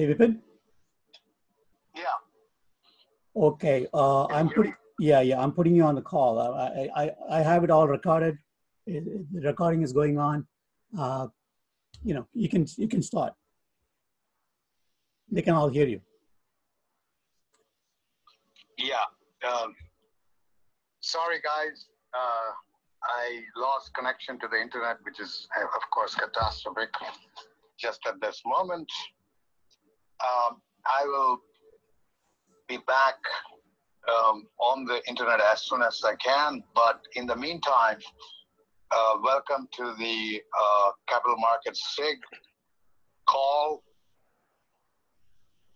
Hey, Vipin? Yeah. Okay, uh, I'm putting, yeah, yeah, I'm putting you on the call. Uh, I, I, I have it all recorded. It- it- The recording is going on. Uh, You know, you can, you can start. They can all hear you. Yeah. Um, sorry, guys. Uh, I lost connection to the internet, which is, of course, catastrophic just at this moment. Um, I will be back um, on the internet as soon as I can. But in the meantime, uh, welcome to the uh, Capital Markets SIG call.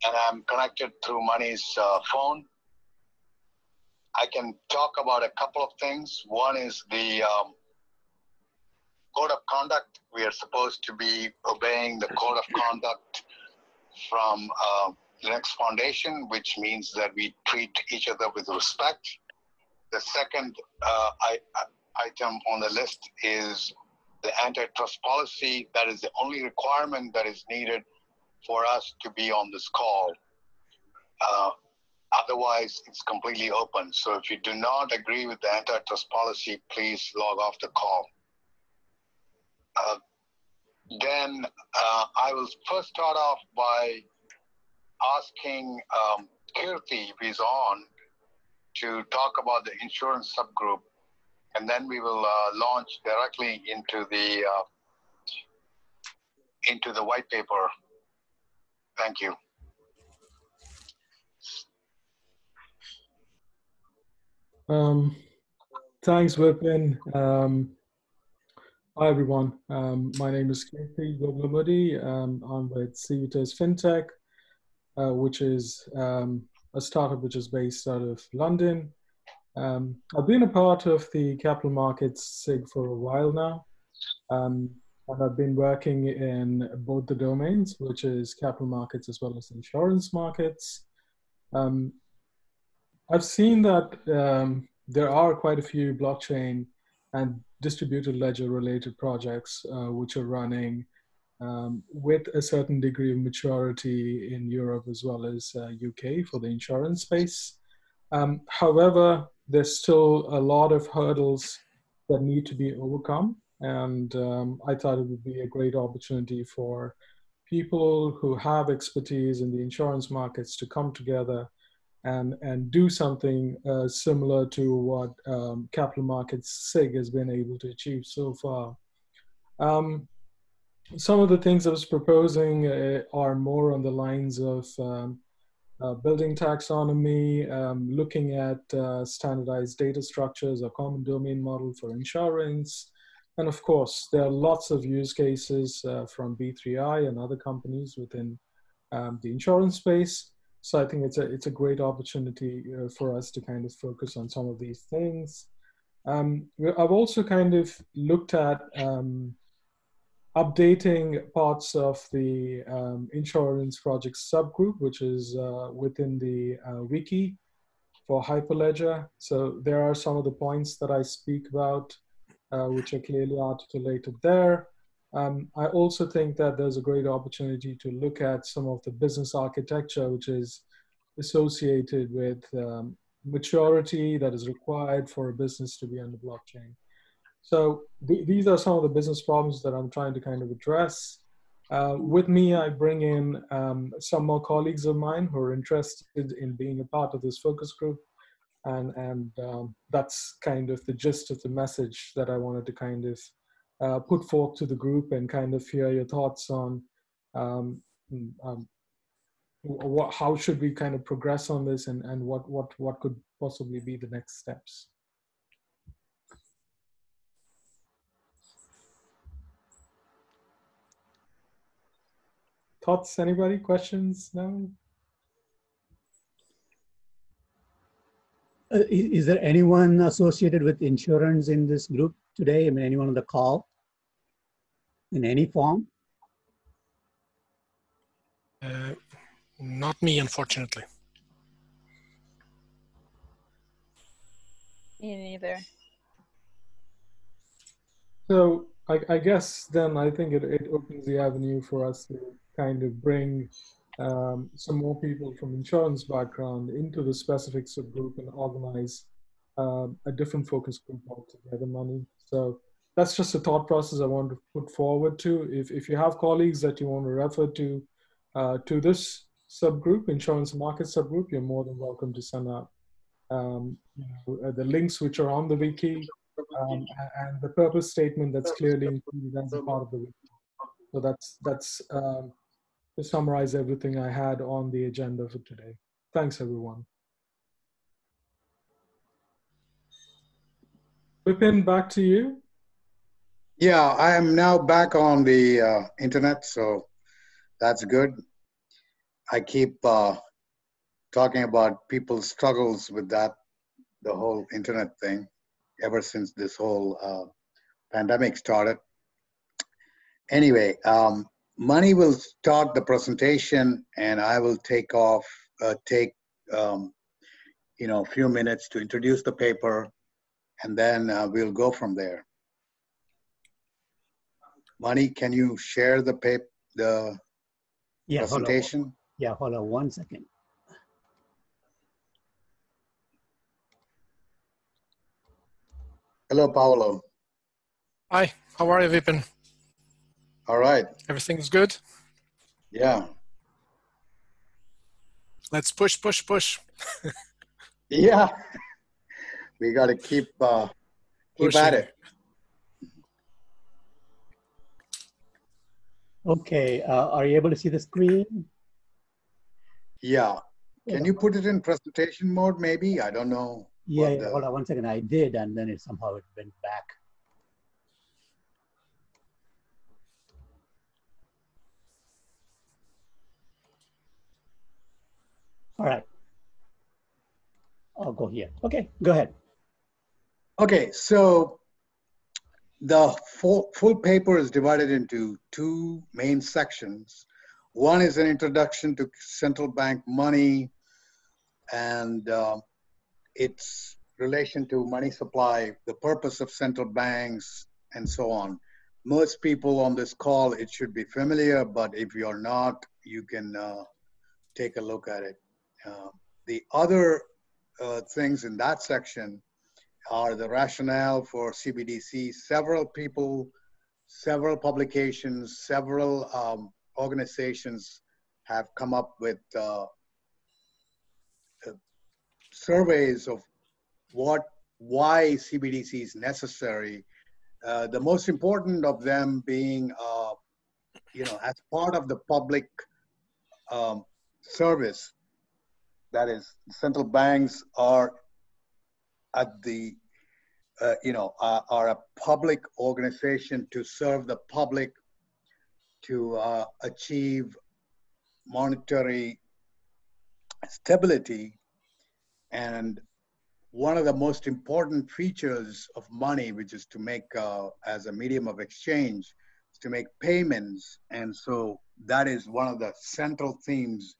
And I'm connected through Mani's uh, phone. I can talk about a couple of things. One is the um, code of conduct. We are supposed to be obeying the code of conduct from uh, Linux Foundation, which means that we treat each other with respect. The second uh, I, I- item on the list is the antitrust policy. That is the only requirement that is needed for us to be on this call. Uh, Otherwise, it's completely open. So if you do not agree with the antitrust policy, please log off the call. Uh, then uh, I will first start off by asking um, Kirti, if he's on, to talk about the insurance subgroup, and then we will uh, launch directly into the uh, into the white paper. Thank you. Um, thanks, Vipin. Um, hi, everyone. Um, my name is Kirti Goglamudi. Um, I'm with Civitas FinTech, uh, which is um, a startup which is based out of London. Um, I've been a part of the capital markets SIG for a while now. Um, and I've been working in both the domains, which is capital markets as well as insurance markets. Um, I've seen that there are quite a few blockchain and distributed ledger related projects uh, which are running um, with a certain degree of maturity in Europe as well as uh, UK for the insurance space. Um, however, there's still a lot of hurdles that need to be overcome. And um, I thought it would be a great opportunity for people who have expertise in the insurance markets to come together and and do something uh, similar to what um, capital markets SIG has been able to achieve so far. Um, some of the things I was proposing uh, are more on the lines of um, uh, building taxonomy, um, looking at uh, standardized data structures, a common domain model for insurance, and of course, there are lots of use cases uh, from B3I and other companies within um, the insurance space. So I think it's a it's a great opportunity uh, for us to kind of focus on some of these things. Um, I've also kind of looked at um, updating parts of the um, insurance project subgroup, which is uh, within the uh, wiki for Hyperledger. So there are some of the points that I speak about, uh, which are clearly articulated there. Um, I also think that there's a great opportunity to look at some of the business architecture, which is associated with um, maturity that is required for a business to be on the blockchain. So th these are some of the business problems that I'm trying to kind of address. Uh, with me, I bring in um, some more colleagues of mine who are interested in being a part of this focus group. And, and um, that's kind of the gist of the message that I wanted to kind of uh, put forth to the group and kind of hear your thoughts on um, um, what, how should we kind of progress on this and, and what, what, what could possibly be the next steps. Thoughts, anybody? Questions? No? Uh, Is there anyone associated with insurance in this group today? I mean, anyone on the call? In any form? Uh, not me, unfortunately. Me neither. So I, I guess then I think it, it opens the avenue for us to kind of bring um, some more people from insurance background into the specific subgroup and organize uh, a different focus group altogether, Mani. So that's just a thought process I want to put forward to. If, if you have colleagues that you want to refer to uh, to this subgroup, insurance market subgroup, you're more than welcome to send out um, uh, the links which are on the wiki um, and the purpose statement that's clearly included as a part of the wiki. So that's that's um, to summarize everything I had on the agenda for today. Thanks, everyone. Vipin, back to you. Yeah, I am now back on the uh, internet, so that's good. I keep uh, talking about people's struggles with that, the whole internet thing, ever since this whole uh, pandemic started. Anyway, um, Mani will start the presentation, and I will take off, uh, take um, you know, a few minutes to introduce the paper, and then uh, we'll go from there. Mani, can you share the paper, the Yeah, hold on. presentation? Yeah, hold on one second. Hello, Paolo. Hi, how are you, Vipin? All right. Everything's good? Yeah. Let's push, push, push. Yeah. we got to keep uh, keep at it. Okay, uh, are you able to see the screen? Yeah. Can you put it in presentation mode, maybe? I don't know. Yeah, yeah, the- hold on one second. I did, and then it somehow it went back. All right. I'll go here. Okay, go ahead. Okay, so the full, full paper is divided into two main sections. One is an introduction to central bank money and uh, its relation to money supply, the purpose of central banks, and so on. Most people on this call, it should be familiar, but if you're not, you can uh, take a look at it. Uh, the other uh, things in that section are the rationale for CBDC. Several people, several publications, several um, organizations have come up with uh, uh, surveys of what, why CBDC is necessary. Uh, the most important of them being, uh, you know, as part of the public um, service, that is, central banks are at the uh, you know are, are a public organization to serve the public to uh, achieve monetary stability. And one of the most important features of money which is to make uh, as a medium of exchange is to make payments. And so that is one of the central themes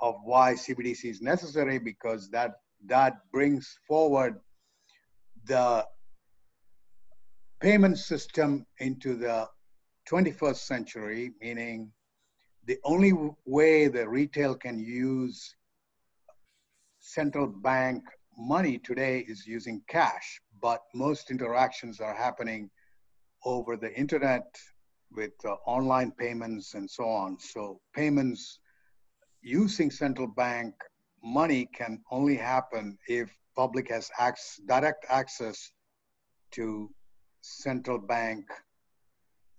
of why cbdc is necessary because that that brings forward the payment system into the 21st century, meaning the only way the retail can use central bank money today is using cash, but most interactions are happening over the internet with uh, online payments and so on. So payments using central bank money can only happen if public has access, direct access to central bank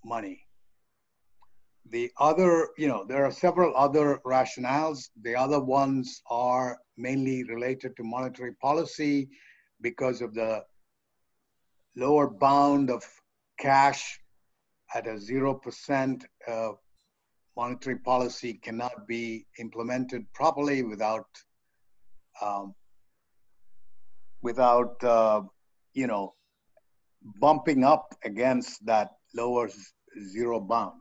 money. The other, you know, there are several other rationales. The other ones are mainly related to monetary policy because of the lower bound of cash at a 0% uh, monetary policy cannot be implemented properly without um, without uh, you know bumping up against that lower zero bound.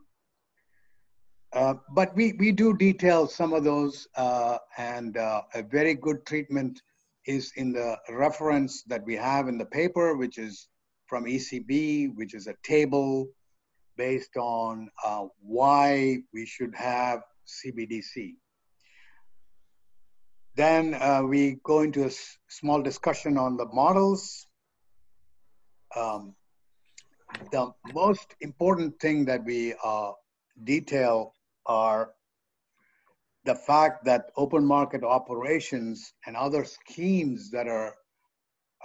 Uh, but we, we do detail some of those, uh, and uh, a very good treatment is in the reference that we have in the paper, which is from ECB, which is a table based on uh, why we should have CBDC. Then uh, we go into a small discussion on the models. Um, the most important thing that we uh, detail are the fact that open market operations and other schemes that are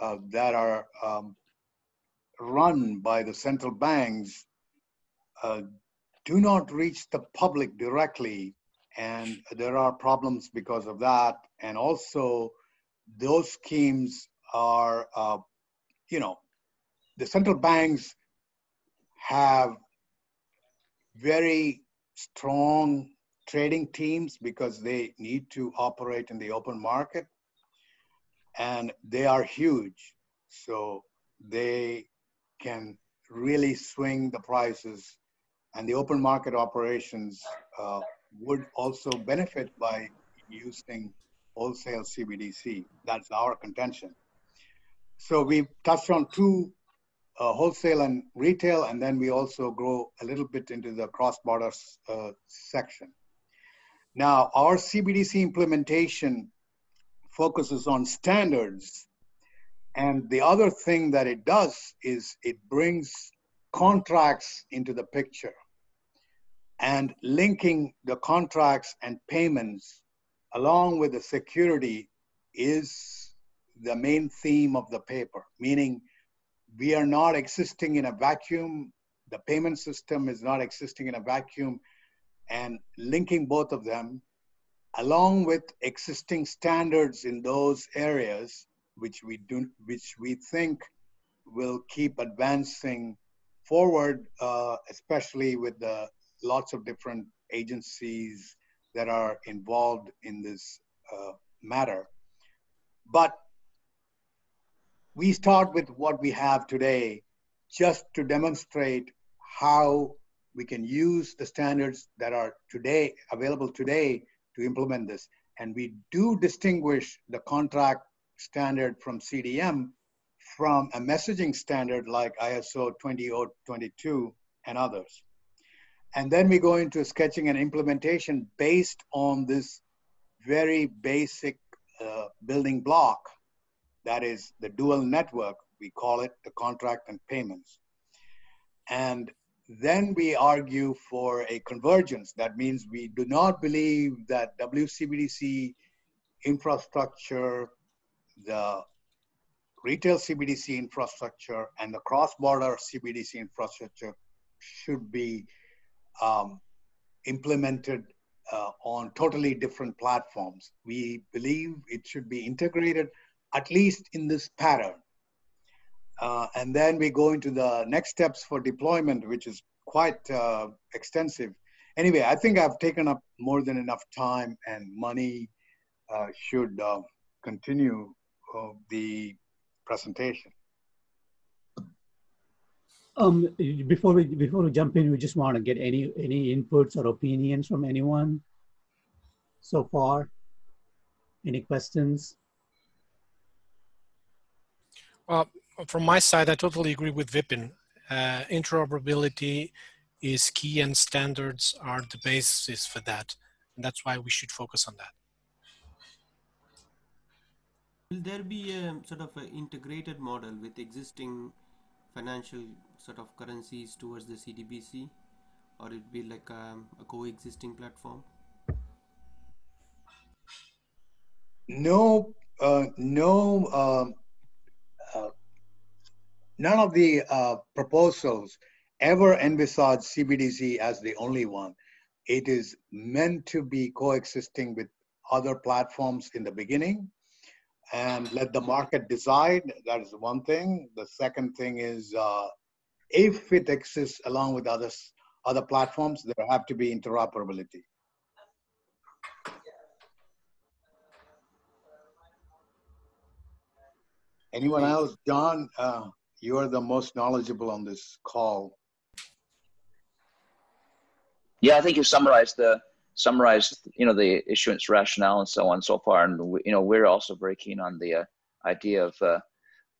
uh, that are um, run by the central banks uh, do not reach the public directly and there are problems because of that. And also those schemes are uh, you know the central banks have very strong trading teams because they need to operate in the open market. And they are huge. So they can really swing the prices. And the open market operations uh, would also benefit by using wholesale CBDC. That's our contention. So we touched on two uh, wholesale and retail, and then we also grow a little bit into the cross-border uh, section. Now, our CBDC implementation focuses on standards. And the other thing that it does is it brings contracts into the picture and linking the contracts and payments along with the security is the main theme of the paper, meaning we are not existing in a vacuum. The payment system is not existing in a vacuum and linking both of them along with existing standards in those areas which we do which we think will keep advancing forward uh, especially with the lots of different agencies that are involved in this uh, matter but we start with what we have today just to demonstrate how we can use the standards that are today available today to implement this. And we do distinguish the contract standard from CDM from a messaging standard like ISO 20022 and others. And then we go into sketching and implementation based on this very basic uh, building block that is the dual network, we call it the contract and payments. And then we argue for a convergence. That means we do not believe that WCBDC infrastructure, the retail CBDC infrastructure, and the cross-border CBDC infrastructure should be um, implemented uh, on totally different platforms. We believe it should be integrated at least in this pattern. Uh, and then we go into the next steps for deployment, which is quite uh, extensive. Anyway, I think I've taken up more than enough time and Mani uh, should uh, continue uh, the presentation. Um, before we before we jump in, we just want to get any any inputs or opinions from anyone so far. Any questions? Well, from my side, I totally agree with Vipin. Uh, interoperability is key and standards are the basis for that. And that's why we should focus on that. Will there be a sort of an integrated model with existing financial sort of currencies towards the CDBC, or it'd be like um, a coexisting platform? No, uh, no, um, uh, none of the uh, proposals ever envisage CBDC as the only one. It is meant to be coexisting with other platforms in the beginning and let the market decide. That is one thing. The second thing is uh, if it exists along with others, other platforms, there have to be interoperability. Anyone else? John, uh, you are the most knowledgeable on this call. Yeah, I think you summarized the summarized you know the issuance rationale and so on so far, and we, you know we're also very keen on the uh, idea of uh,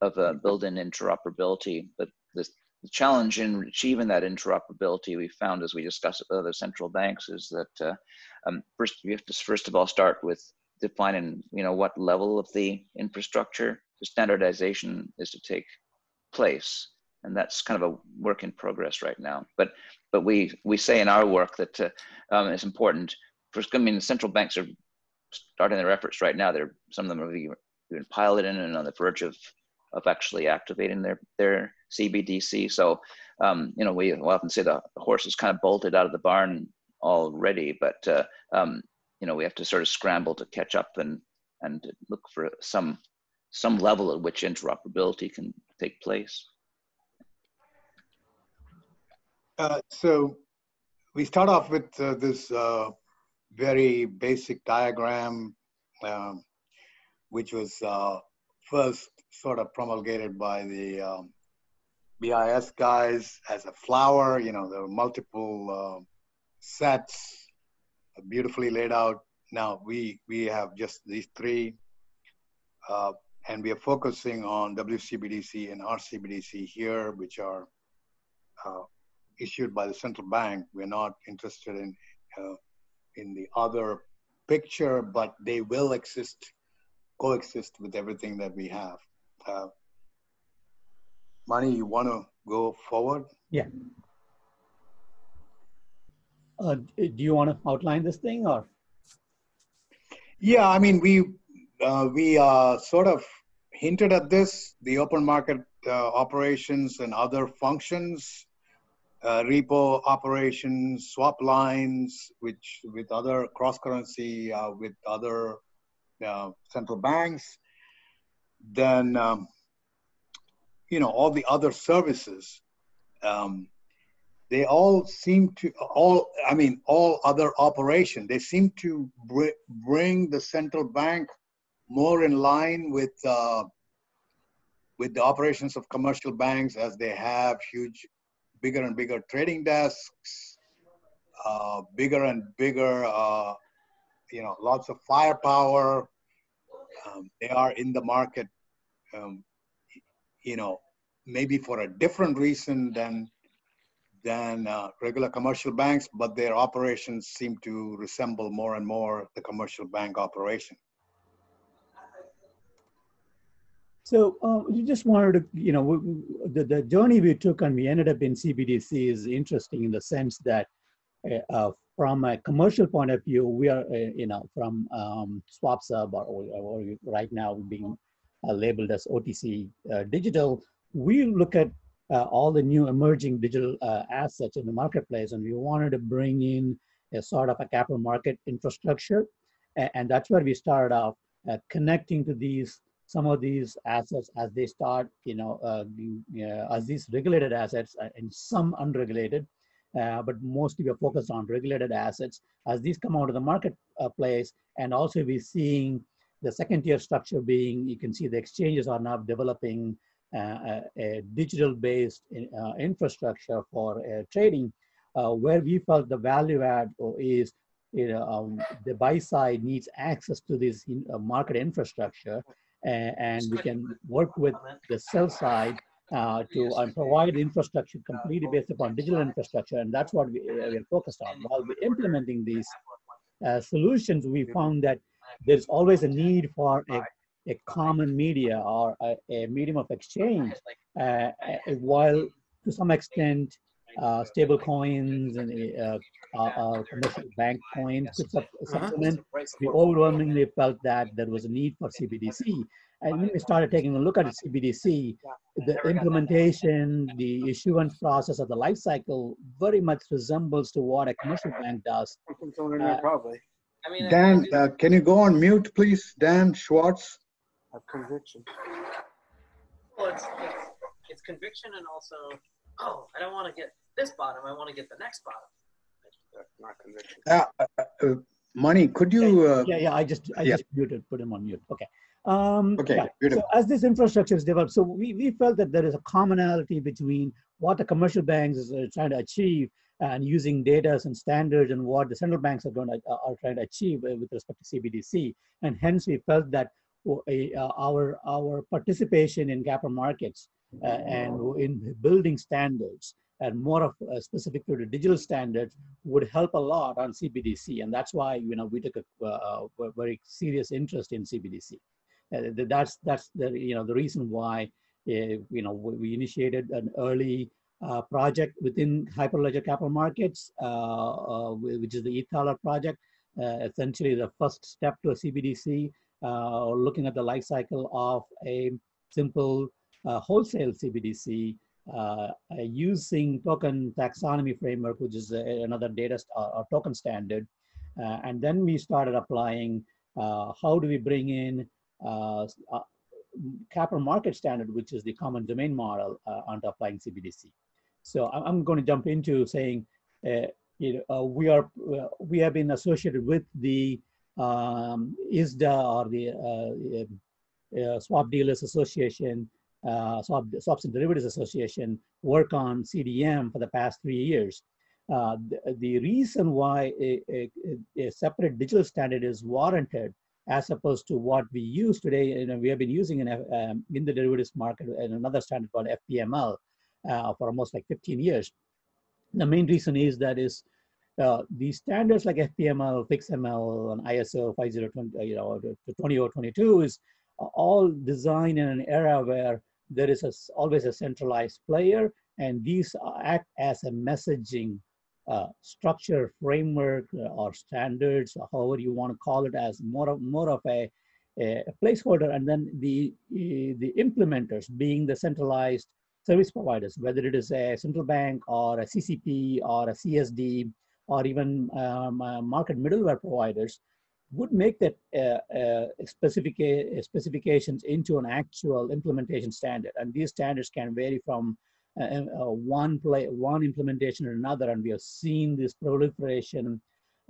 of uh, building interoperability. But this the challenge in achieving that interoperability we found as we discussed with other central banks is that uh, um, first we have to first of all start with defining you know what level of the infrastructure the standardization is to take place. And that's kind of a work in progress right now. But but we we say in our work that uh, um, it's important first i mean the central banks are starting their efforts right now they're some of them are even piloting and on the verge of of actually activating their their CBDC. So, um, you know, we often say the horse is kind of bolted out of the barn already, but uh, um, you know, we have to sort of scramble to catch up and and look for some some level at which interoperability can take place. Uh, so we start off with uh, this uh, very basic diagram, um, which was uh, first sort of promulgated by the um, BIS guys as a flower. You know, there were multiple uh, sets, beautifully laid out. Now we we have just these three, and we are focusing on WCBDC and RCBDC here, which are issued by the central bank. We're not interested in uh, in the other picture, but they will exist, coexist with everything that we have uh, Mani, you want to go forward? Yeah. Uh, do you want to outline this thing or? Yeah, I mean, we uh, we uh, sort of hinted at this, the open market uh, operations and other functions, uh, repo operations, swap lines, which with other cross currency, uh, with other uh, central banks, then um, you know all the other services um, they all seem to all i mean all other operation they seem to br- bring the central bank more in line with uh, with the operations of commercial banks as they have huge bigger and bigger trading desks uh, bigger and bigger uh, you know lots of firepower um, they are in the market um, you know, maybe for a different reason than than uh, regular commercial banks, but their operations seem to resemble more and more the commercial bank operation. So uh, we just wanted to, you know, the, the journey we took and we ended up in CBDC is interesting in the sense that uh, uh, from a commercial point of view, we are, uh, you know, from um, SwapSub or, or, right now being uh, labeled as OTC uh, digital, we look at uh, all the new emerging digital assets in the marketplace, and we wanted to bring in a sort of a capital market infrastructure, and that's where we started off connecting to these some of these assets as they start, you know, uh, uh, as these regulated assets uh, and some unregulated, but mostly we're focused on regulated assets as these come out of the marketplace. And also we're seeing the second tier structure being, you can see the exchanges are now developing uh, a, a digital-based uh, infrastructure for uh, trading, uh, where we felt the value add is you know, um, the buy side needs access to this in, uh, market infrastructure, and, and, we can work with the sell side uh, to provide infrastructure completely based upon digital infrastructure, and that's what we, we're focused on. While we're implementing these solutions, we found that there's always a need for a, a common media or a, a medium of exchange, uh, while to some extent uh, stable coins and uh, uh, commercial bank coins could supplement. We overwhelmingly felt that there was a need for CBDC. And when we started taking a look at CBDC, the implementation, the issuance process of the life cycle very much resembles to what a commercial bank does. Uh, probably. I mean, Dan, uh, can you go on mute, please? Dan Schwartz. Of conviction. Well, it's, it's, it's conviction and also, oh, I don't want to get this bottom. I want to get the next bottom. That's not conviction. Uh, uh, uh Mani, could you? Uh, yeah, yeah. I just, I yeah. just muted, put him on mute. Okay. Um, okay. Yeah. So as this infrastructure is developed, so we, we felt that there is a commonality between what the commercial banks is uh, trying to achieve and using data and standards and what the central banks are going to uh, are trying to achieve with respect to CBDC. And hence we felt that uh, our our participation in capital markets uh, and in building standards and more of uh, specific to the digital standards would help a lot on CBDC, and that's why you know we took a, uh, a very serious interest in CBDC. Uh, that's that's the you know the reason why uh, you know we initiated an early uh, project within Hyperledger Capital Markets, which is the eThaler project. essentially, the first step to a CBDC, looking at the life cycle of a simple wholesale CBDC uh, using token taxonomy framework, which is a, another data or token standard. Uh, and then we started applying uh, how do we bring in capital market standard, which is the common domain model onto applying CBDC. So I'm going to jump into saying, you know, we are we have been associated with the um, ISDA or the uh, uh, Swap Dealers Association uh, Swaps and Derivatives Association work on CDM for the past three years. Uh, the, the, reason why a, a, a, separate digital standard is warranted as opposed to what we use today, you know, we have been using in, um, in the derivatives market and another standard called FPML uh, for almost like 15 years. The main reason is that is uh, standards like FPML, FIXML, and ISO 5020, you know, 20022 is all designed in an era where there is a, always a centralized player, and these act as a messaging uh, structure, framework, uh, or standards, or however you want to call it, as more of, more of a, a placeholder, and then the, the implementers being the centralized service providers, whether it is a central bank or a CCP or a CSD or even um, uh, market middleware providers, would make that uh, uh, specific, specifications into an actual implementation standard. And these standards can vary from uh, uh one play, one implementation or another. And we have seen this proliferation.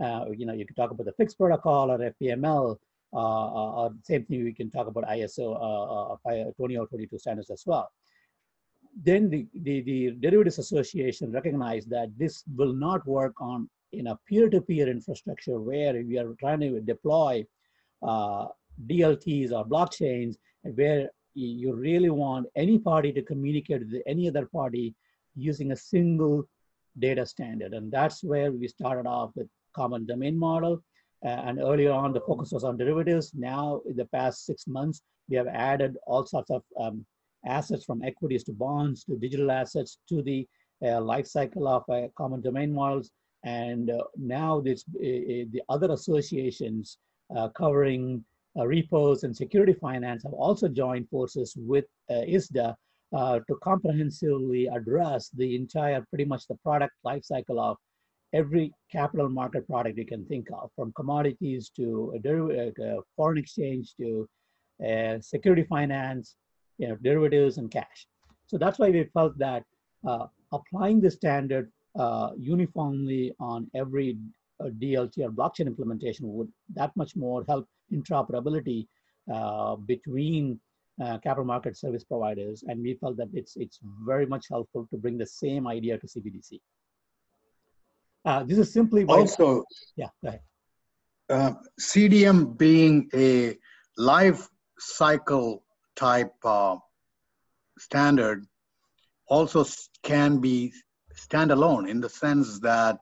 Uh, you know, you can talk about the FIX protocol or FPML, uh, or same thing we can talk about ISO 20 or 22 standards as well. Then the, the, the Derivatives Association recognized that this will not work on in a peer-to-peer infrastructure where we are trying to deploy uh, DLTs or blockchains where you really want any party to communicate with any other party using a single data standard. And that's where we started off with common domain model. Uh, and earlier on, the focus was on derivatives. Now, in the past six months, we have added all sorts of um, assets from equities to bonds to digital assets to the uh, life cycle of uh, common domain models and uh, now this, uh, uh, the other associations covering repos and security finance have also joined forces with ISDA to comprehensively address the entire, pretty much the product life cycle of every capital market product you can think of, from commodities to uh, foreign exchange to uh, security finance, you know, derivatives and cash. So that's why we felt that uh, applying the standard uh, uniformly on every uh, DLT or blockchain implementation would that much more help interoperability uh, between uh, capital market service providers. And we felt that it's, it's very much helpful to bring the same idea to CBDC. Uh, this is simply also, yeah. Uh, CDM being a life cycle type standard also can be standalone in the sense that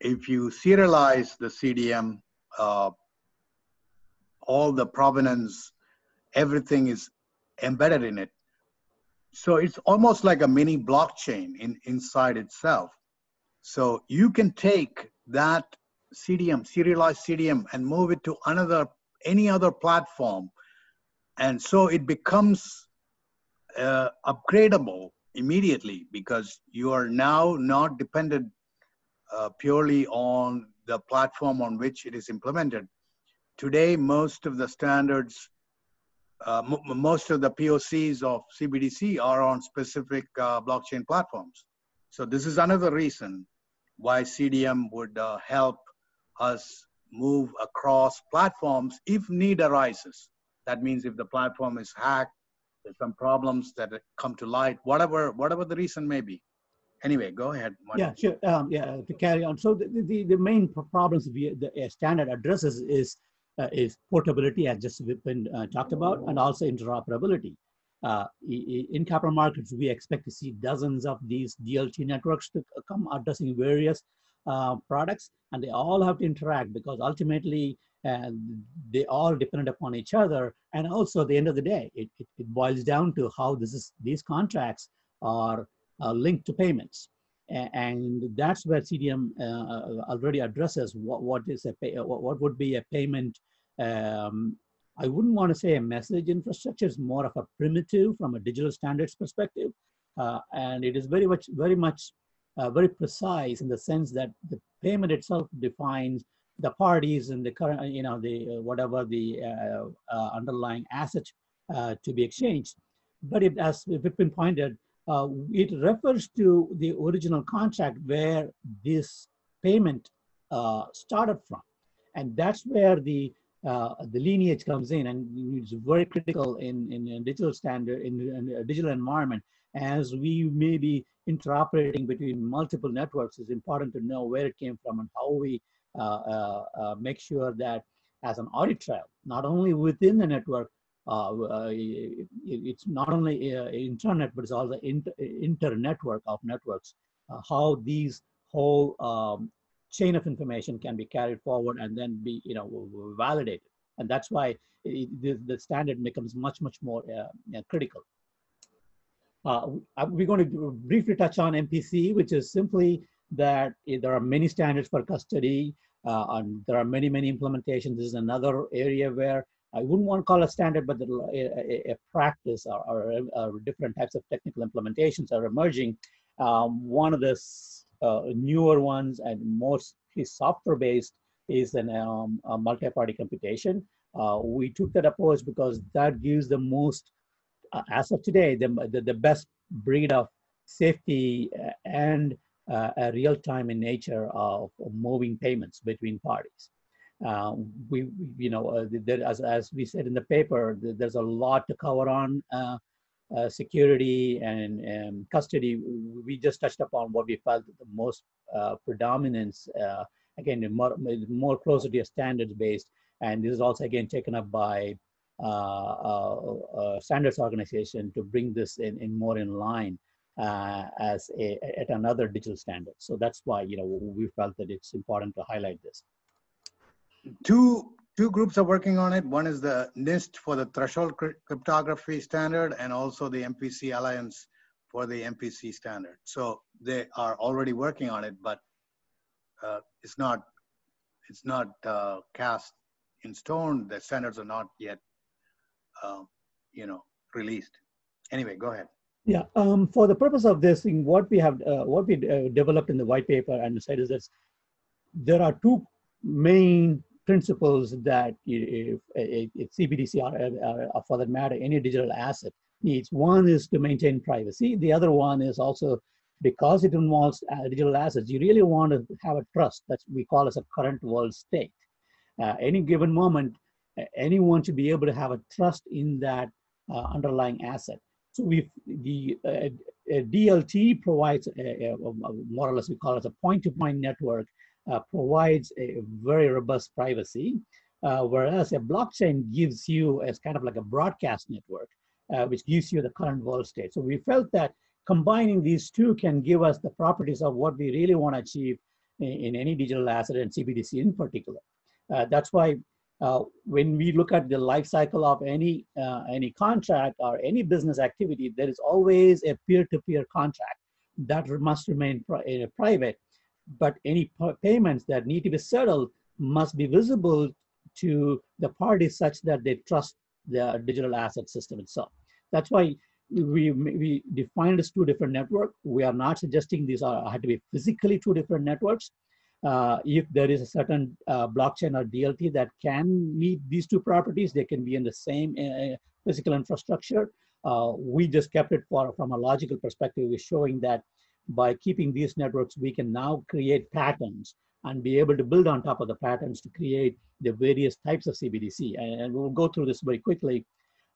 if you serialize the CDM, uh, all the provenance, everything is embedded in it. So it's almost like a mini blockchain in, inside itself. So you can take that CDM, serialized CDM, and move it to another, any other platform. And so it becomes uh, upgradable immediately because you are now not dependent uh, purely on the platform on which it is implemented. Today, most of the standards, uh, most of the POCs of CBDC are on specific uh, blockchain platforms. So this is another reason why CDM would uh, help us move across platforms if need arises. That means if the platform is hacked there's some problems that come to light, whatever whatever the reason may be. Anyway, go ahead. Yeah, sure. Um, yeah, to carry on. So the, the, the main problems we, the standard addresses is uh, is portability, as just been uh, talked about, and also interoperability. Uh, in capital markets, we expect to see dozens of these DLT networks to come addressing various uh, products, and they all have to interact because ultimately uh, they all depend upon each other. And also, at the end of the day, it, it, it boils down to how this is these contracts are uh, linked to payments. And that's where CDM uh, already addresses what, what is a pay, what, what would be a payment. Um, I wouldn't want to say a message infrastructure is more of a primitive from a digital standards perspective, uh, and it is very much very much uh, very precise in the sense that the payment itself defines the parties and the current you know the uh, whatever the uh, uh, underlying asset uh, to be exchanged. But it, as Vipin pointed, uh, it refers to the original contract where this payment uh, started from. And that's where the, uh, the lineage comes in and it's very critical in, in a digital standard, in, in a digital environment. As we may be interoperating between multiple networks, it's important to know where it came from and how we uh, uh, uh, make sure that as an audit trail, not only within the network, uh, uh, it- it's not only uh, internet, but it's also inter, inter network of networks, uh, how these whole um, chain of information can be carried forward and then be, you know, validated. And that's why it, the, the standard becomes much, much more uh, uh, critical. Uh, uh, we're going to briefly touch on MPC, which is simply that eh, there are many standards for custody, uh, and there are many, many implementations. This is another area where I wouldn't want to call a standard, but a, a, a practice or, or, or different types of technical implementations are emerging. Um, one of the uh, newer ones and mostly software-based is an um, a multi-party computation. Uh, we took that approach because that gives the most, uh, as of today, the, the, the best breed of safety and a real time in nature of moving payments between parties. Um, we, you know, uh, there, as, as we said in the paper, there's a lot to cover on uh, uh, security and um, custody. We just touched upon what we felt the most uh, predominance. Uh, again, more, more closer to standards based, and this is also again taken up by uh, standards organization to bring this in, in more in line uh, as a, at another digital standard. So that's why you know we felt that it's important to highlight this. Two, two groups are working on it. One is the NIST for the threshold cryptography standard and also the MPC Alliance for the MPC standard. So they are already working on it, but uh, it's not, it's not uh, cast in stone. The standards are not yet, um, you know, released. Anyway, go ahead. Yeah, um, for the purpose of this thing, what we have, uh, what we uh, developed in the white paper and said is this: there are two main principles that if, CBDC or, or for that matter any digital asset needs. One is to maintain privacy. The other one is also because it involves uh, digital assets. You really want to have a trust that we call as a current world state. Uh, any given moment, anyone should be able to have a trust in that uh, underlying asset. So we the uh, DLT provides a, a, more or less we call it a point-to-point network uh, provides a very robust privacy, uh, whereas a blockchain gives you as kind of like a broadcast network, uh, which gives you the current world state. So we felt that combining these two can give us the properties of what we really want to achieve in, in any digital asset and CBDC in particular. Uh, that's why uh, when we look at the life cycle of any uh, any contract or any business activity, there is always a peer-to-peer contract that must remain pri- private. But any p- payments that need to be settled must be visible to the parties such that they trust the digital asset system itself. That's why we, we defined as two different networks. We are not suggesting these are have to be physically two different networks. Uh, if there is a certain uh, blockchain or DLT that can meet these two properties, they can be in the same uh, physical infrastructure. Uh, we just kept it for, from a logical perspective, we're showing that by keeping these networks, we can now create patterns and be able to build on top of the patterns to create the various types of CBDC. And, we'll go through this very quickly.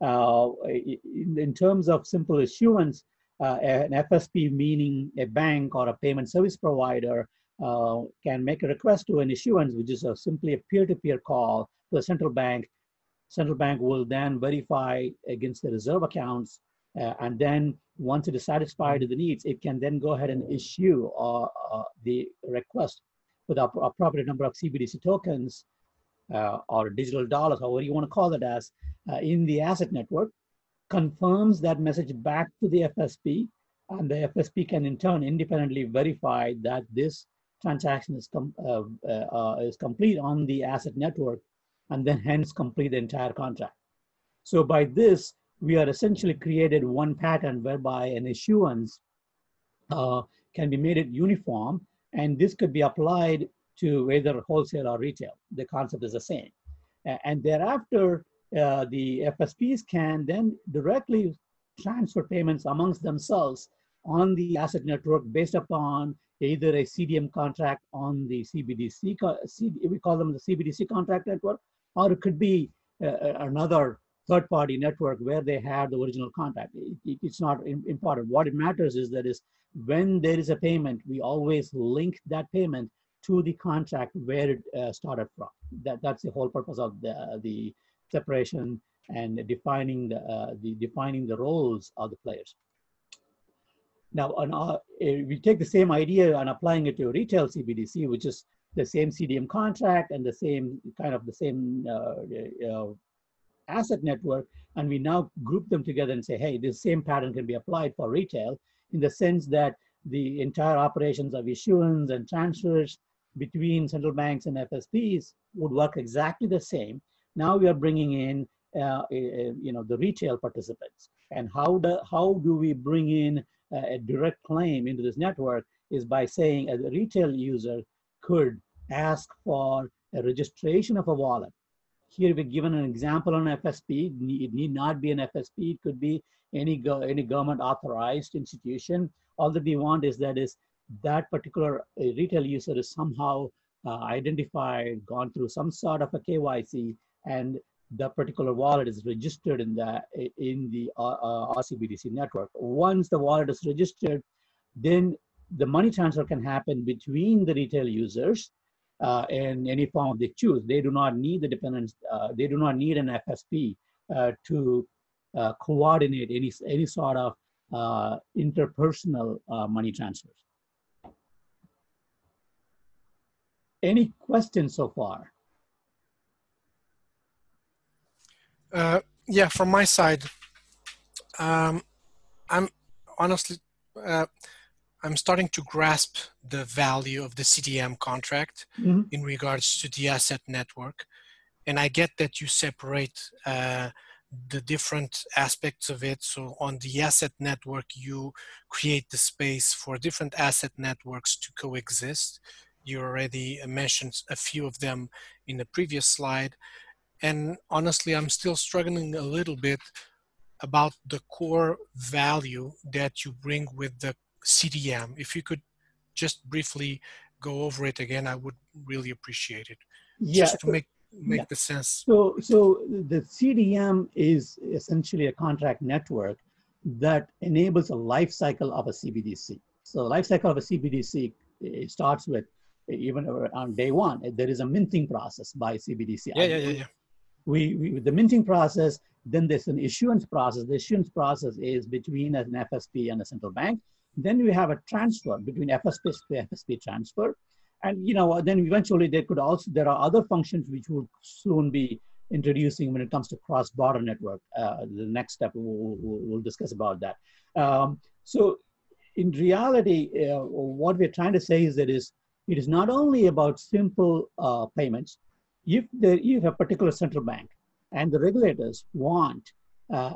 Uh, in, in, terms of simple issuance, uh, an FSP, meaning a bank or a payment service provider, uh, can make a request to an issuance, which is a, simply a peer-to-peer call to a central bank. Central bank will then verify against the reserve accounts Uh, and then once it is satisfied with the needs, it can then go ahead and issue uh, uh, the request with a appropriate number of CBDC tokens uh, or digital dollars, however you want to call it as, uh, in the asset network, confirms that message back to the FSP, and the FSP can in turn independently verify that this transaction is, com uh, uh, is complete on the asset network, and then hence complete the entire contract. So by this, we are essentially created one pattern whereby an issuance uh, can be made it uniform, and this could be applied to either wholesale or retail. The concept is the same. And thereafter, uh, the FSPs can then directly transfer payments amongst themselves on the asset network based upon either a CDM contract on the CBDC, we call them the CBDC contract network, or it could be uh, uh, another third party network where they have the original contract. It, it's not important. What it matters is that is when there is a payment, we always link that payment to the contract where it uh, started from. That, that's the whole purpose of the, the separation and defining the, uh, the, defining the roles of the players. Now, on, uh, we take the same idea and applying it to retail CBDC, which is the same CDM contract and the same kind of the same uh, uh, asset network, and we now group them together and say, hey, this same pattern can be applied for retail in the sense that the entire operations of issuance and transfers between central banks and FSPs would work exactly the same. Now we are bringing in, uh, you know, the retail participants. And how do, how do we bring in a, direct claim into this network is by saying a retail user could ask for a registration of a wallet. Here we're given an example on FSP. It need not be an FSP. It could be any, go, any government authorized institution. All that we want is that is that particular uh, retail user is somehow uh, identified, gone through some sort of a KYC, and the particular wallet is registered in the in the uh, uh RCBDC network. Once the wallet is registered, then the money transfer can happen between the retail users uh, in any form they choose. They do not need the dependence. Uh, they do not need an FSP uh, to coordinate any any sort of interpersonal money transfers. Any questions so far? Uh, yeah, from my side, um, I'm honestly, uh, I'm starting to grasp the value of the CDM contract mm-hmm. in regards to the asset network. And I get that you separate uh, the different aspects of it. So on the asset network, you create the space for different asset networks to coexist. You already mentioned a few of them in the previous slide. And honestly, I'm still struggling a little bit about the core value that you bring with the CDM. If you could just briefly go over it again, I would really appreciate it. Yeah, just to make make yeah. the sense. So, so the CDM is essentially a contract network that enables a life cycle of a CBDC. So, the life cycle of a CBDC starts with even on day one, there is a minting process by CBDC. Yeah, yeah, yeah, yeah. We, we, the minting process, then there's an issuance process. The issuance process is between an FSP and a central bank. Then we have a transfer between FSP to FSP transfer. And you know, then eventually there could also, there are other functions which will soon be introducing when it comes to cross-border network. Uh, the next step, we'll, we'll, discuss about that. Um, so in reality, uh, what we're trying to say is that is it is not only about simple uh, payments. If there, you have a particular central bank and the regulators want uh,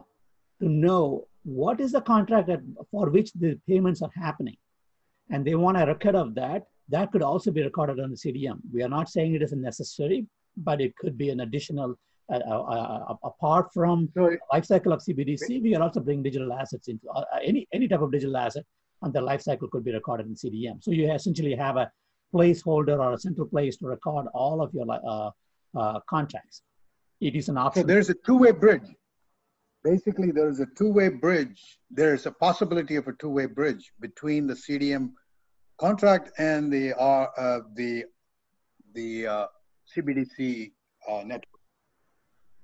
to know what is the contract that, for which the payments are happening, and they want a record of that, that could also be recorded on the CDM. We are not saying it isn't necessary, but it could be an additional, uh, uh, uh apart from life cycle of CBDC, we are also bringing digital assets into uh, any, any type of digital asset and the life cycle could be recorded in CDM. So you essentially have a placeholder or a central place to record all of your uh, uh, contracts. It is an option. So there's a two-way bridge. Basically, there is a two-way bridge. There's a possibility of a two-way bridge between the CDM contract and the uh, uh the the uh, CBDC uh, network.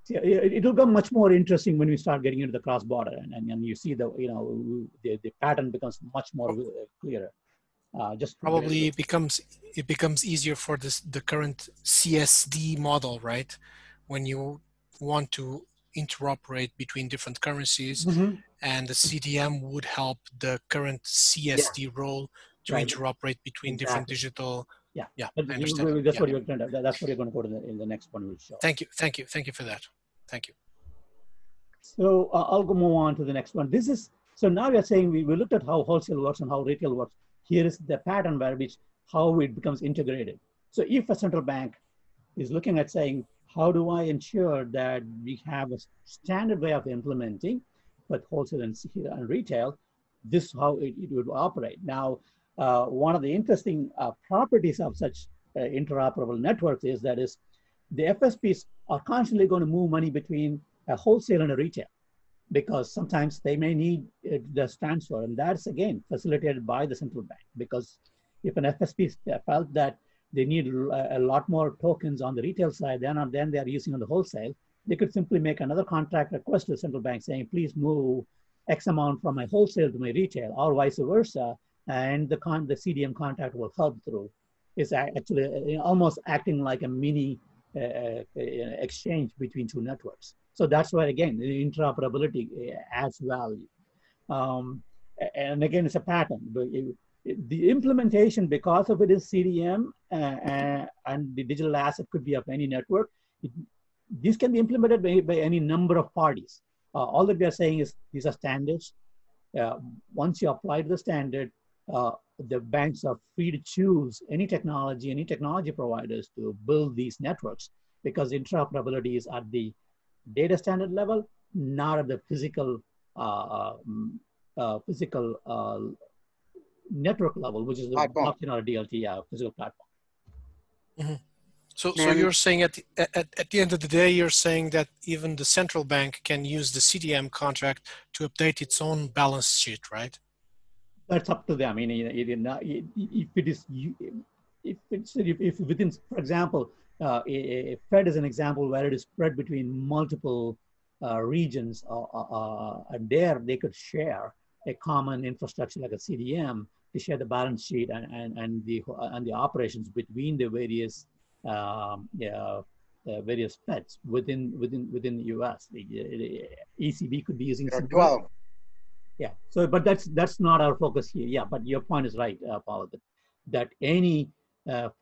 Yeah, it, it'll become much more interesting when we start getting into the cross border and, and, and you see the you know the, the pattern becomes much more uh, clearer. Uh, just probably it becomes it becomes easier for this the current CSD model, right? When you want to interoperate between different currencies, mm-hmm. and the CDM would help the current CSD yeah. role to right. interoperate between exactly. different digital. Yeah, yeah, but I understand. That's yeah. what you're going to. That's what you're going to go to the, in the next one. We'll show. Thank you, thank you, thank you for that. Thank you. So uh, I'll go move on to the next one. This is so now we are saying we, we looked at how wholesale works and how retail works. Here is the pattern where which how it becomes integrated. So if a central bank is looking at saying, how do I ensure that we have a standard way of implementing, but wholesale and, retail, this is how it, it would operate. Now, uh, one of the interesting uh, properties of such uh, interoperable networks is that is the FSPs are constantly going to move money between a wholesale and a retail because sometimes they may need the transfer and that's again facilitated by the central bank because if an FSP felt that they need a lot more tokens on the retail side than, than they are using on the wholesale, they could simply make another contract request to the central bank saying, please move X amount from my wholesale to my retail or vice versa and the con the CDM contract will help through. It's actually uh, almost acting like a mini uh, uh, exchange between two networks. So that's where again the interoperability uh, adds value. Um, and again, it's a pattern. It, the implementation, because of it is CDM uh, and the digital asset could be of any network, it, this can be implemented by, by any number of parties. Uh, all that we are saying is these are standards. Uh, once you apply to the standard, uh, the banks are free to choose any technology, any technology providers to build these networks because interoperability is at the data standard level, not at the physical uh, um, uh, physical uh, network level, which is the blockchain or DLT uh, physical platform. Mm-hmm. So, so you're saying at the, at, at the end of the day, you're saying that even the central bank can use the CDM contract to update its own balance sheet, right? that's up to them. I mean, if it is, if it's, if within, for example, uh, a, Fed is an example where it is spread between multiple uh, regions, uh, uh, uh, and there they could share a common infrastructure like a CDM to share the balance sheet and, and, and the and the operations between the various um, yeah, uh, various Feds within within within the U.S. The, the ECB could be using. Are twelve yeah so but that's that's not our focus here yeah but your point is right uh, Paul, that, that any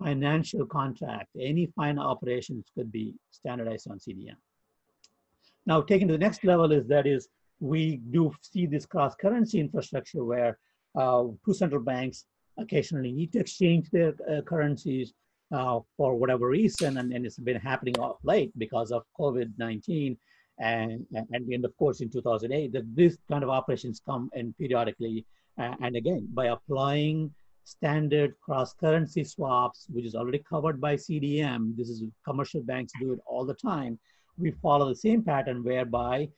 financial contract any fine operations could be standardized on cdm now taken to the next level is that is we do see this cross currency infrastructure where uh, two central banks occasionally need to exchange their uh, currencies uh, for whatever reason and, and it's been happening off late because of covid-19 and, and, and of course in 2008 that this kind of operations come in periodically and again by applying standard cross-currency swaps which is already covered by cdm this is commercial banks do it all the time we follow the same pattern whereby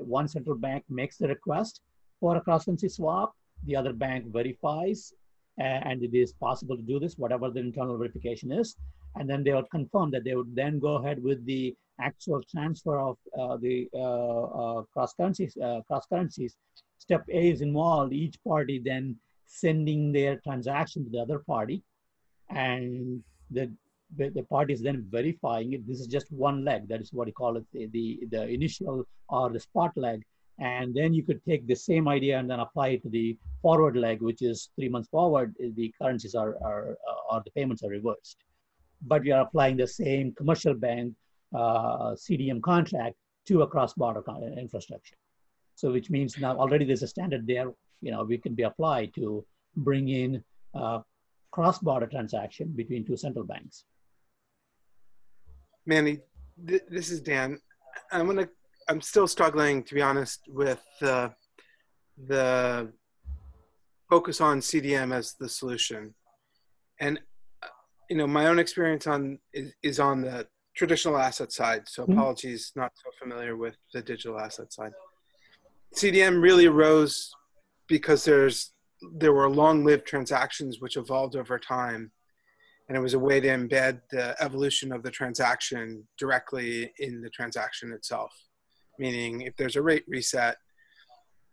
one central bank makes the request for a cross-currency swap the other bank verifies and it is possible to do this whatever the internal verification is and then they would confirm that they would then go ahead with the actual transfer of uh, the uh, uh, cross currencies. cross currencies. Step A is involved. Each party then sending their transaction to the other party, and the the party is then verifying it. This is just one leg. That is what you call it, the, the, the initial or the spot leg. And then you could take the same idea and then apply it to the forward leg, which is three months forward. The currencies are, are or the payments are reversed. But we are applying the same commercial bank uh, CDM contract to a cross-border infrastructure. So which means now already there's a standard there, you know, we can be applied to bring in uh, cross-border transaction between two central banks. Mani, th this is Dan. I'm gonna. I'm still struggling, to be honest, with uh, the focus on CDM as the solution, and uh, you know, my own experience on is, is on the traditional asset side. So mm-hmm. apologies, not so familiar with the digital asset side. CDM really arose because there's there were long-lived transactions which evolved over time, and it was a way to embed the evolution of the transaction directly in the transaction itself. Meaning, if there's a rate reset,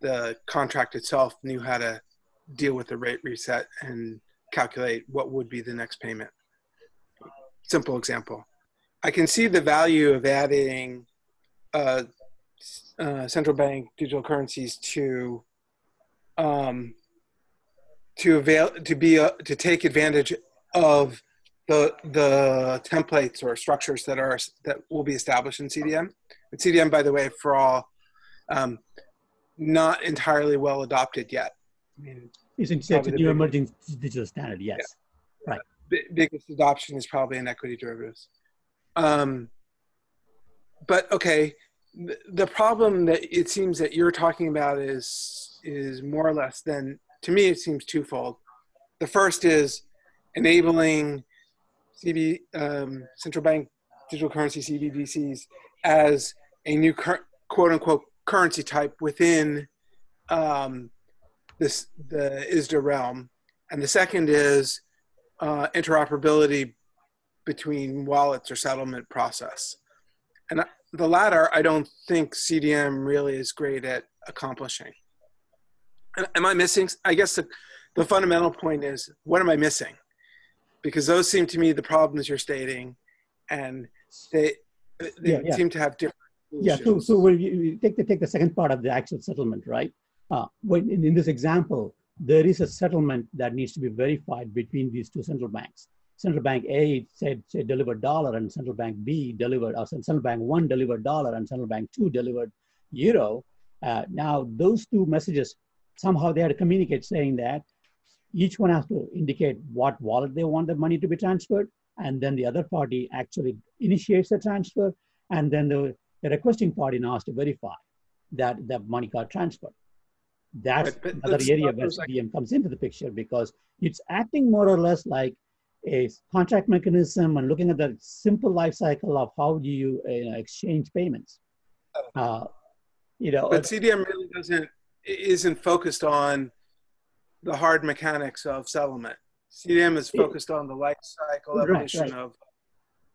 the contract itself knew how to deal with the rate reset and calculate what would be the next payment. Simple example. I can see the value of adding uh, uh, central bank digital currencies to um, to avail to be uh, to take advantage of the the templates or structures that are that will be established in CDM. And CDM, by the way, for all, um, not entirely well adopted yet. I mean, it's, it's, it's a new emerging digital standard. Yes, yeah. right. B- biggest adoption is probably in equity derivatives. Um, but okay, the problem that it seems that you're talking about is is more or less than to me it seems twofold. The first is enabling CB um, central bank digital currency CBDCs as a new cur- quote unquote currency type within um, this the ISDA realm, and the second is uh, interoperability between wallets or settlement process. And the latter, I don't think CDM really is great at accomplishing. Am I missing? I guess the, the fundamental point is what am I missing? Because those seem to me the problems you're stating, and they they yeah, yeah. seem to have different. Solutions. Yeah. So so we'll take the take the second part of the actual settlement, right? Uh, when in, in this example, there is a settlement that needs to be verified between these two central banks central bank A said, said delivered dollar and central bank B delivered, or central bank one delivered dollar and central bank two delivered euro. Uh, now those two messages, somehow they had to communicate saying that each one has to indicate what wallet they want the money to be transferred. And then the other party actually initiates the transfer. And then the, the requesting party now has to verify that the money got transferred. That's right, another area where CDM comes into the picture because it's acting more or less like a contract mechanism and looking at the simple life cycle of how do you uh, exchange payments. Uh, you know, but CDM really doesn't isn't focused on the hard mechanics of settlement. CDM is focused on the life cycle evolution right, right. of.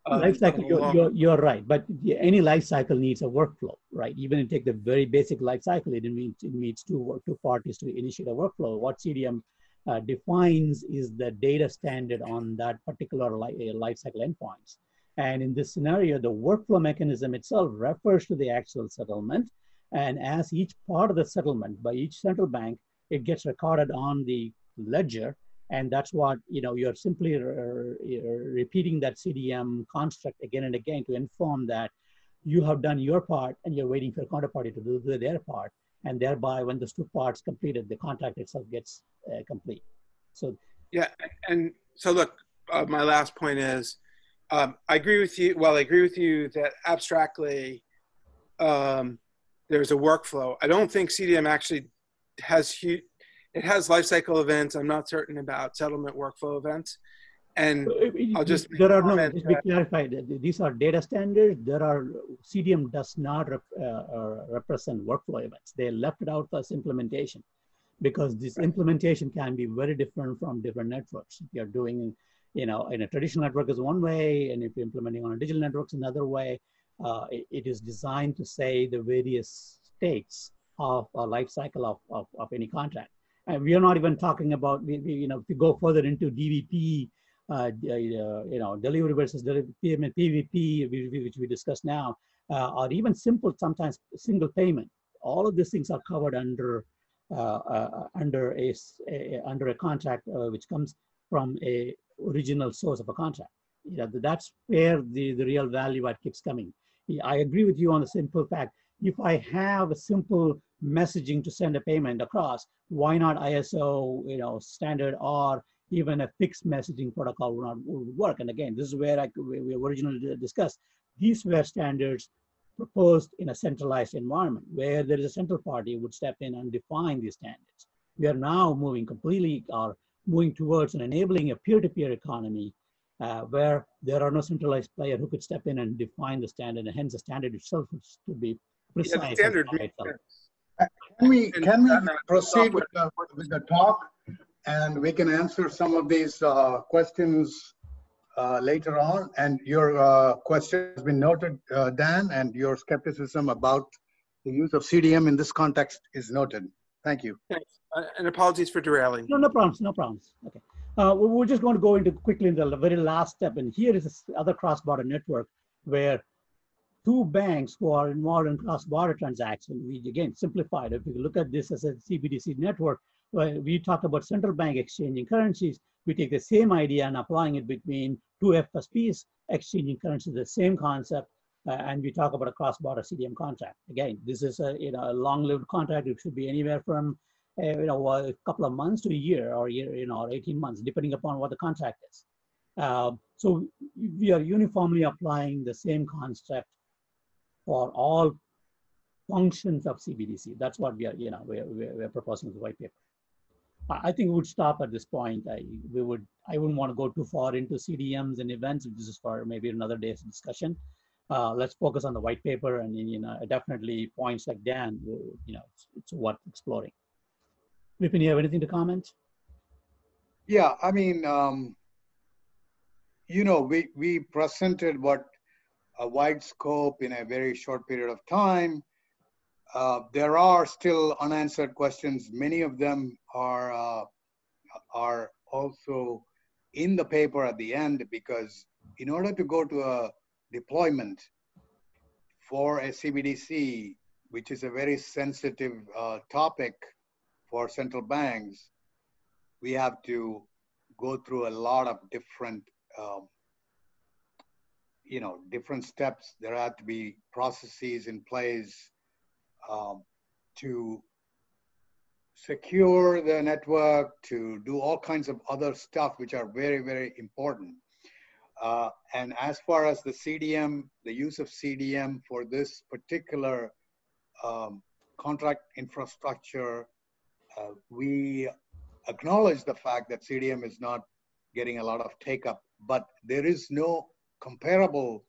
Um, life cycle, you're, you're, you're, right, but any life cycle needs a workflow, right? Even if you take the very basic life cycle, it needs, it needs two, two parties to initiate a workflow. What CDM uh, defines is the data standard on that particular li uh, life cycle endpoints. And in this scenario, the workflow mechanism itself refers to the actual settlement. And as each part of the settlement by each central bank, it gets recorded on the ledger. And that's what, you know, you're simply repeating that CDM construct again and again to inform that you have done your part and you're waiting for a counterparty to do their part and thereby when those two parts completed, the contract itself gets uh, complete. So yeah, and so look, uh, my last point is, um, I agree with you. Well, I agree with you that abstractly, um, there's a workflow. I don't think CDM actually has huge. It has lifecycle events. I'm not certain about settlement workflow events. And I'll just there are no. Just be clarified. These are data standards. There are CDM does not rep, uh, uh, represent workflow events. They left it out as implementation, because this implementation can be very different from different networks. If you're doing, you know, in a traditional network is one way, and if you're implementing on a digital network is another way. Uh, it, it is designed to say the various states of a life cycle of, of, of any contract. And we are not even talking about, you know, if you go further into DVP uh, you know, delivery versus delivery, PVP, which we discussed now, uh, or even simple, sometimes single payment. All of these things are covered under uh, uh, under a, a, under a contract uh, which comes from a original source of a contract. You know, that's where the, the real value add keeps coming. I agree with you on the simple fact. If I have a simple messaging to send a payment across, why not ISO, you know, standard or even a FIX messaging protocol would not would work. And again, this is where I, we originally discussed. These were standards proposed in a centralized environment where there is a central party would step in and define these standards. We are now moving completely or moving towards an enabling a peer-to-peer economy uh, where there are no centralized player who could step in and define the standard, and hence the standard itself is to be precise. Yeah, standard can we can we proceed with the, with the talk? and we can answer some of these uh, questions uh, later on. And your uh, question has been noted, uh, Dan, and your skepticism about the use of CDM in this context is noted. Thank you. Thanks. Uh, and apologies for derailing. No, no problems, no problems. Okay. Uh, we- we're just going to go into quickly into the very last step. And here is this other cross-border network where two banks who are involved in cross-border transaction, we again simplified. If you look at this as a CBDC network, where we talk about central bank exchanging currencies, we take the same idea and applying it between two FSPs exchanging currencies, the same concept, uh, and we talk about a cross-border CDM contract. Again, this is a you know a long-lived contract. It should be anywhere from you know a couple of months to a year or year you know or 18 months, depending upon what the contract is. Uh, so we are uniformly applying the same concept for all functions of CBDC. That's what we are you know we're, we're, we're proposing the white paper. I I think we would stop at this point. I we would I wouldn't want to go too far into CDMs and events. This is for maybe another day's discussion. Uh, let's focus on the white paper and you know definitely points like Dan. You know, it's, it's worth exploring. Vipin, you have anything to comment? Yeah, I mean, um, you know, we, we presented what a wide scope in a very short period of time. Uh, there are still unanswered questions. Many of them are uh, are also in the paper at the end because in order to go to a deployment for a CBDC, which is a very sensitive uh, topic for central banks, we have to go through a lot of different um, you know different steps. There have to be processes in place um, to secure the network to do all kinds of other stuff which are very very important. Uh, and as far as the cdm the use of cdm for this particular um, contract infrastructure uh, we acknowledge the fact that CDM is not getting a lot of take up, but there is no comparable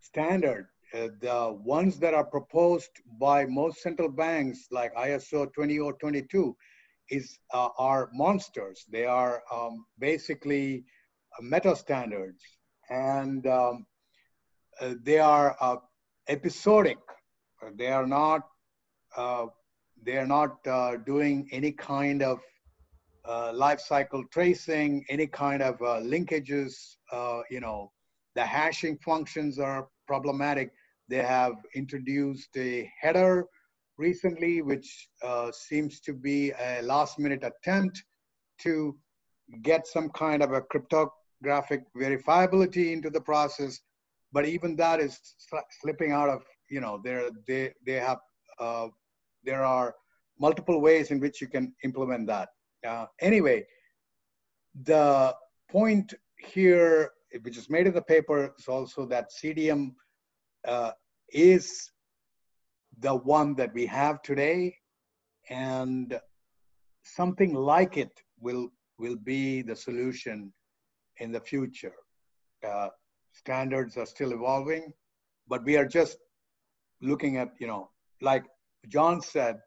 standard. Uh, the ones that are proposed by most central banks, like ISO 20022, is uh, are monsters. They are um, basically uh, meta standards, and um, uh, they are episodic. They are not. They are not uh, doing any kind of uh, life cycle tracing, any kind of uh, linkages. Uh, you know, the hashing functions are problematic. They have introduced a header recently, which uh, seems to be a last minute attempt to get some kind of a cryptographic verifiability into the process. But even that is sli- slipping out of, you know, there they, they have, uh, there are multiple ways in which you can implement that. Uh, anyway, the point here, which is made in the paper, is also that CDM uh, is the one that we have today, and something like it will will be the solution in the future. Uh, standards are still evolving, but we are just looking at, you know, like John said,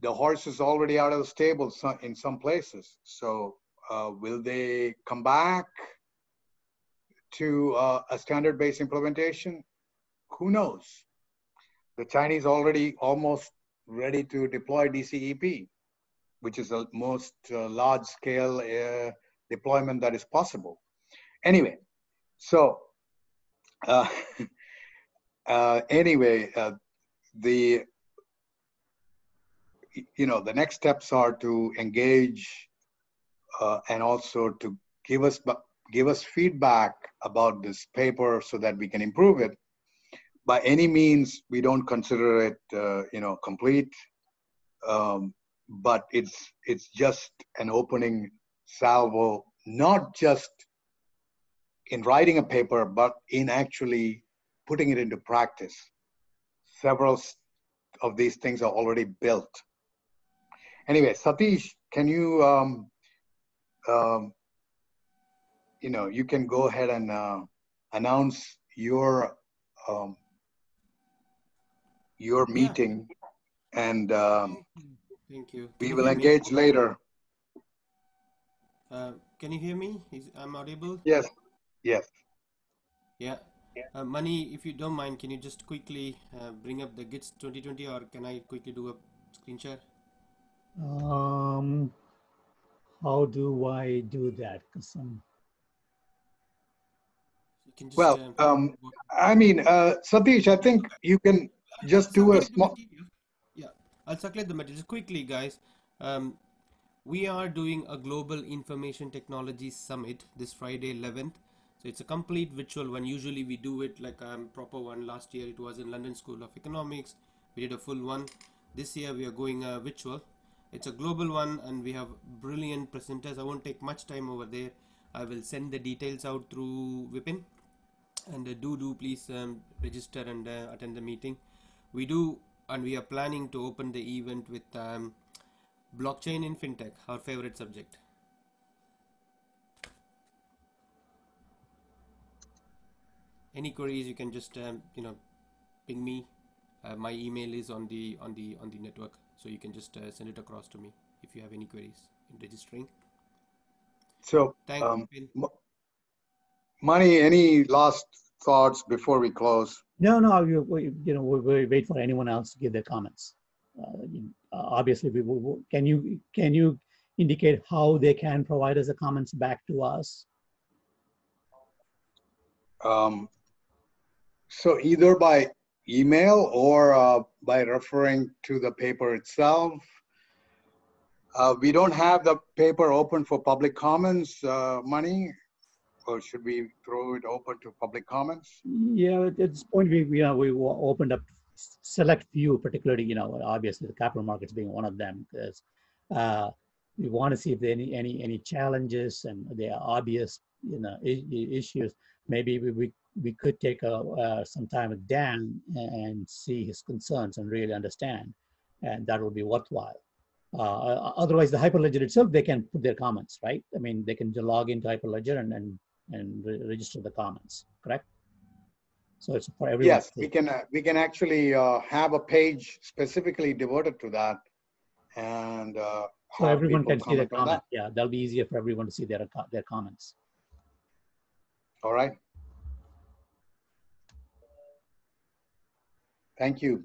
the horse is already out of the stable in some places. So uh, will they come back to uh, a standard-based implementation? Who knows? The Chinese already almost ready to deploy DCEP, which is the most uh, large-scale uh, deployment that is possible. Anyway, so uh, uh, anyway, the you know the next steps are to engage uh, and also to give us give us feedback about this paper so that we can improve it. By any means we don't consider it uh, you know complete um, but it's it's just an opening salvo not just in writing a paper but in actually putting it into practice. Several of these things are already built anyway satish can you um, um, you know you can go ahead and uh, announce your um, your Yeah. meeting and um, Thank you. Can we you will hear me? engage later Uh, can you hear me? Is, I'm audible? yes Yes. Yeah. Uh, Mani, if you don't mind, can you just quickly uh, bring up the GITS 2020 or can I quickly do a screen share? Um, how do I do that? 'Cause I'm- You can just, Well, um, um, I mean, uh, Satish, I think you can just do a small. Yeah, I'll circulate the material. Quickly, guys. Um, we are doing a global information technology summit this Friday 11th. So it's a complete virtual one. Usually we do it like a um, proper one. Last year it was in London School of Economics. We did a full one. This year we are going uh, virtual. It's a global one and we have brilliant presenters. I won't take much time over there. I will send the details out through Vipin. And uh, do do please um, register and uh, attend the meeting. We do and we are planning to open the event with um, blockchain in fintech our favorite subject. Any queries you can just um, you know ping me. Uh, my email is on the on the on the network so you can just uh, send it across to me if you have any queries in registering So, thank um, you Mani, any last thoughts before we close? No, no, you, we- you know, we, we wait for anyone else to give their comments. Uh, you- uh, Obviously, we will, can you, can you indicate how they can provide us the comments back to us? Um, so either by email or uh, by referring to the paper itself. Uh, we don't have the paper open for public comments, uh, Mani, or should we throw it open to public comments? Yeah, at this point, we, we, uh, we opened up select few, particularly, you know, obviously the capital markets being one of them, because uh, we want to see if there any, any, any challenges and there are obvious, you know, issues. Maybe we, we, we could take a, uh, some time with Dan and see his concerns and really understand, and that would be worthwhile. Uh, otherwise, the Hyperledger itself, they can put their comments, right? I mean, they can log into Hyperledger and, and, and re- register the comments, correct? So it's for everyone. Yes, we can, uh, we can actually uh, have a page specifically devoted to that. And uh, So everyone can see their comment on that. comment. Yeah, that'll be easier for everyone to see their, their comments. All right. Thank you.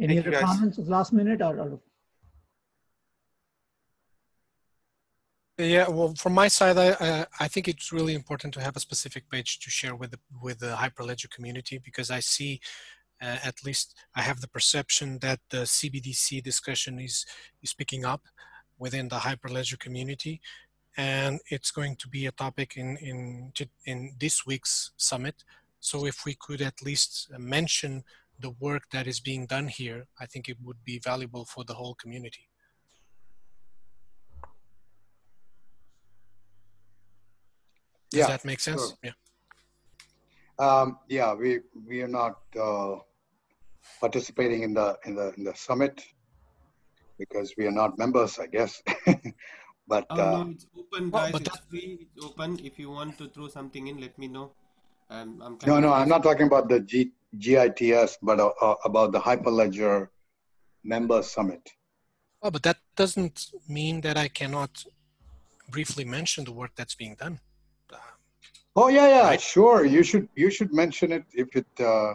Any Thank other guys. comments at last minute or, or Yeah, well, from my side, I, I I think it's really important to have a specific page to share with the with the Hyperledger community because I see, uh, at least I have the perception that the CBDC discussion is is picking up within the Hyperledger community, and it's going to be a topic in in in this week's summit. So if we could at least mention the work that is being done here, I think it would be valuable for the whole community. Does Yeah, that make sense? sure. Yeah. Um, yeah, we, we are not uh, participating in the, in the, in the summit because we are not members, I guess. But, Oh uh, no, it's open, guys. but it's free. It's open. If you want to throw something in, let me know. Um, I'm no, no, I'm not talking about the G, GITS, but uh, uh, about the Hyperledger Members Summit. Oh, but that doesn't mean that I cannot briefly mention the work that's being done. Oh, yeah, yeah, Right. sure. You should, you should mention it if it, uh,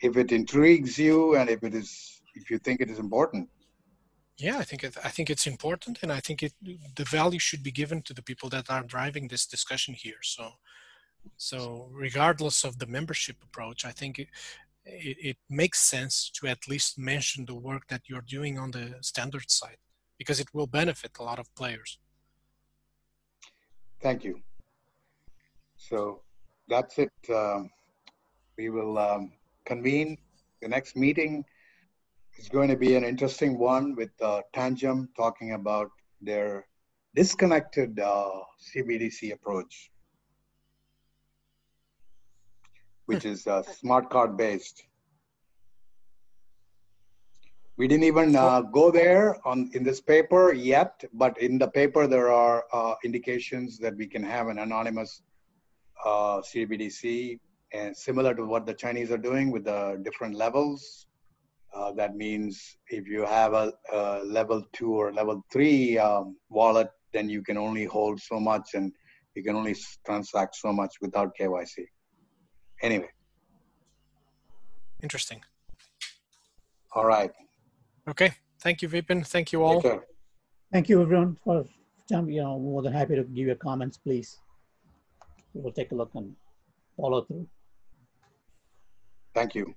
if it intrigues you and if it is, if you think it is important. Yeah, I think it, I think it's important, and I think it the value should be given to the people that are driving this discussion here. So, so regardless of the membership approach, I think it, it, it makes sense to at least mention the work that you're doing on the standard side because it will benefit a lot of players. Thank you. So that's it. Um, we will um, convene the next meeting. It's going to be an interesting one with uh, Tangem talking about their disconnected uh, CBDC approach, which is uh, smart card based. We didn't even uh, go there on in this paper yet, but in the paper there are uh, indications that we can have an anonymous uh, CBDC, and similar to what the Chinese are doing with the different levels. Uh, that means if you have a, a level two or level three um, wallet then you can only hold so much and you can only transact so much without KYC. Anyway, Interesting. all right. Okay. Thank you, Vipin. Thank you all. Take. Thank you, everyone, for, jump- you know, more than happy to give your comments, please. We'll take a look and follow through. Thank you.